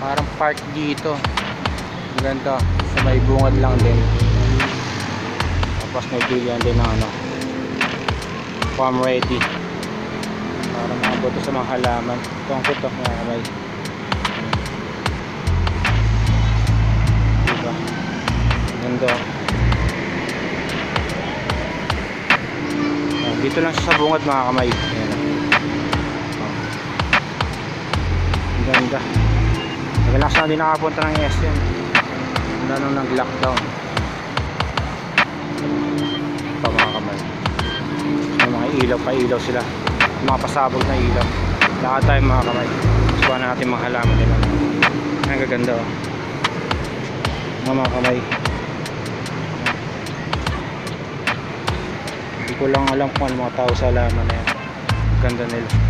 Parang park dito. Ang ganda. Sa may bungad lang din. Tapos may bilihan din ng ano. Farm ready. Para makabot sa mga halaman. Ito ang kutok mga kamay. Diba? Ganda. Ah, Dito lang sa bungad mga kamay. Ayan. Ang ganda. Madalas na din nakapunta ng SM. Wala nung nag-lockdown. Pa mga kamay. May mga ilaw pa ilaw sila. Mga pasabog na ilaw. Lahat tayo mga kamay. Suwa natin mga halaman nila. Ang gaganda oh. Mga mga kamay. Hindi ko lang alam kung ano mga tao sa halaman na yan. Ganda nila.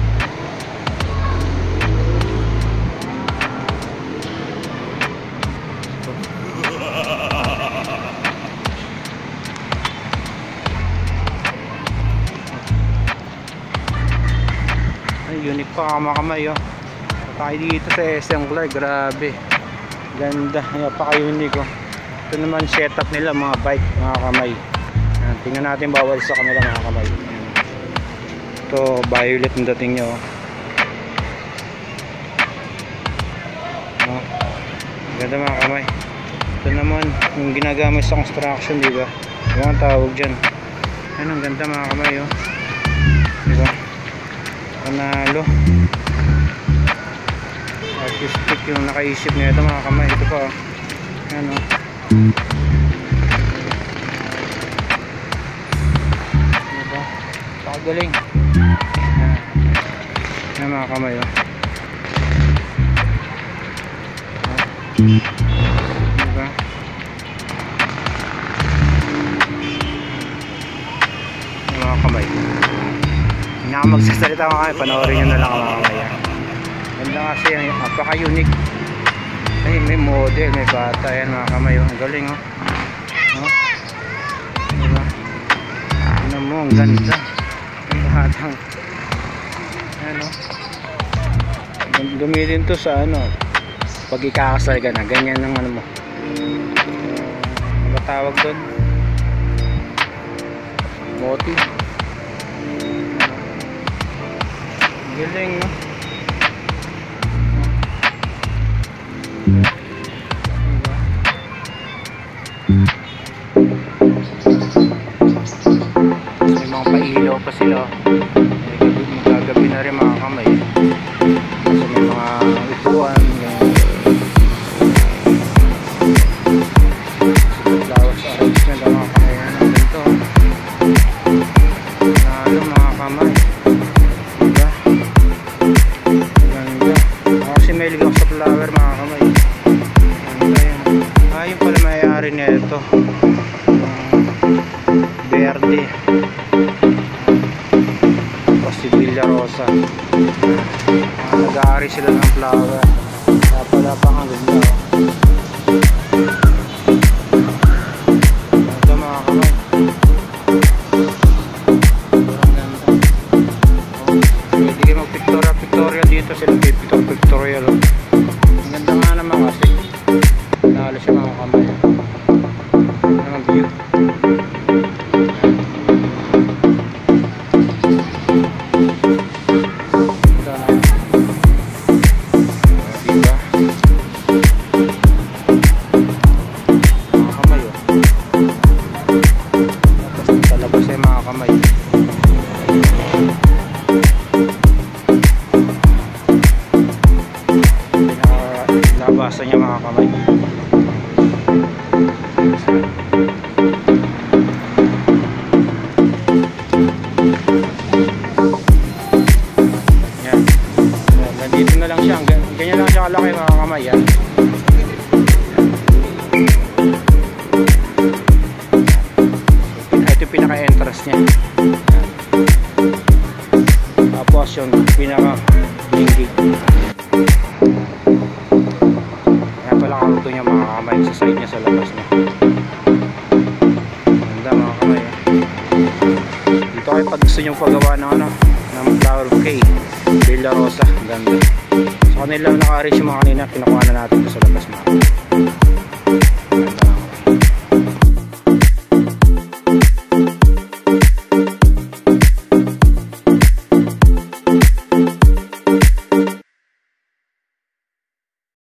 Ay, unique pa mga kamay oh. Tayo dito sa SM Clark, grabe. Ganda, napaka-unique oh. Ito naman setup nila mga bike, mga kamay. Ayan, tingnan natin bawal sa kanila mga kamay. Ayan. Ito, violet ang dating nyo. oh. Oh. Ganda mga kamay. Ito naman, yung ginagamit sa construction, di ba? Ano ang tawag dyan? Ayun, ang ganda mga kamay oh. Di ba? Panalo. Artistic yung nakaisip nito mga kamay. Ito pa oh. Ayan oh. Diba? Pakagaling. Ayan mga kamay oh. Diba? Hindi ako magsasalita mga kamay. Panoorin nyo na lang mga kamay. ah. Ganda kasi yan. Napaka-unique. Ay, may model, may bata. Ayan mga kamay. oh. Ang galing oh. Oh. Diba? Ano mo, ang ganda. Ang batang. Oh. Gam- Gamitin to sa ano. Pag ikakasal ka na. Ganyan ang ano mo. Ano ba tawag doon? Motive. Ang Verde. Kasi Villa Rosa. Nag-aari sila ng flower. Kaya pala pang ang ganda. Ito mga kamay. Pwede pictorial dito sila pictorial pictorial. Pinakalabasan niya mga kamay. Side niya sa labas niya. Ganda mga kamay. Dito kayo pag gusto nyo paggawa ng ano, ng flower bouquet. Villa Rosa. Ganda. Sa kanila naka-arrange yung mga kanina, kinukuha na natin sa labas mga.